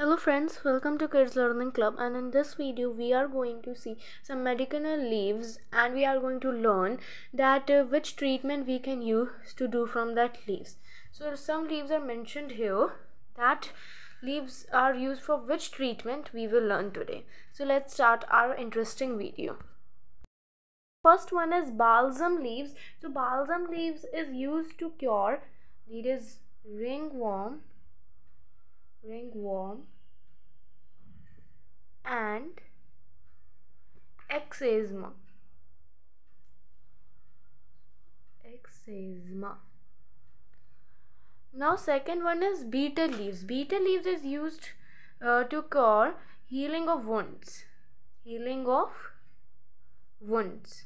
Hello friends, welcome to Kids Learning Club and in this video we are going to see some medicinal leaves and we are going to learn that uh, which treatment we can use to do from that leaves. So some leaves are mentioned here that leaves are used for which treatment we will learn today. So let's start our interesting video. First one is balsam leaves. So balsam leaves is used to cure it is ringworm ringworm and eczema. Eczema. Now second one is betel leaves. Betel leaves is used uh, to cure healing of wounds. Healing of wounds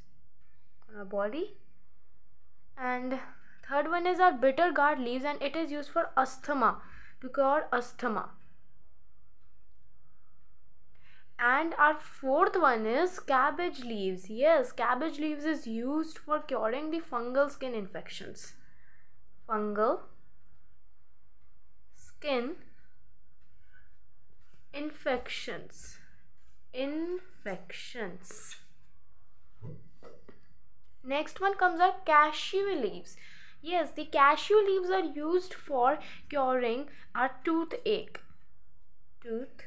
on our body. And third one is our bitter gourd leaves and it is used for asthma to cure asthma and our fourth one is cabbage leaves. Yes cabbage leaves is used for curing the fungal skin infections. Fungal skin infections. Infections. Next one comes our cashew leaves Yes, the cashew leaves are used for curing our toothache. Tooth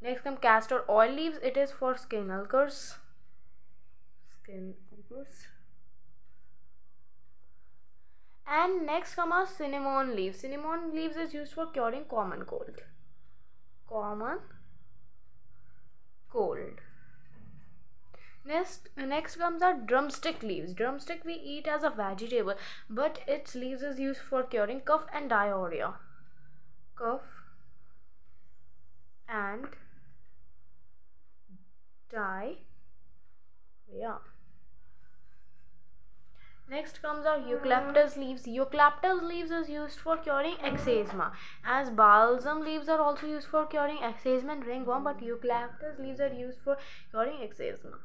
Next come castor oil leaves. It is for skin ulcers. Skin ulcers. And next come our cinnamon leaves. Cinnamon leaves is used for curing common cold. Common cold next next comes our drumstick leaves drumstick we eat as a vegetable but its leaves is used for curing cough and diarrhea cough and diarrhea Next comes our eucalyptus leaves. Eucalyptus leaves is used for curing eczema. As balsam leaves are also used for curing eczema and ringworm, but eucalyptus leaves are used for curing eczema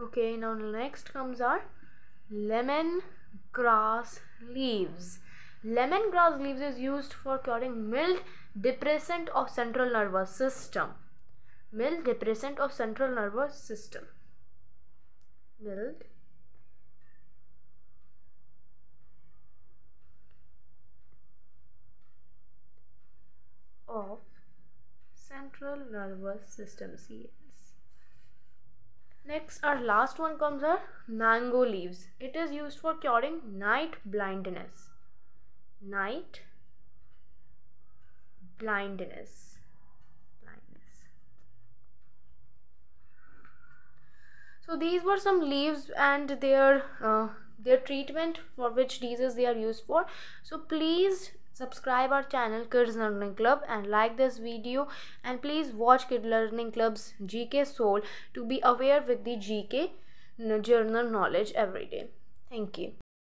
okay now next comes our lemon grass leaves. Lemon grass leaves is used for curing mild depressant of central nervous system. Mild depressant of central nervous system. Mild of central nervous system yes next our last one comes our mango leaves. It is used for curing night blindness. Night blindness. Blindness. So these were some leaves and their uh, their treatment for which diseases they are used for. So please subscribe our channel kids learning club and like this video. And please watch kid learning club's gk soul to be aware with the gk journal knowledge every day. Thank you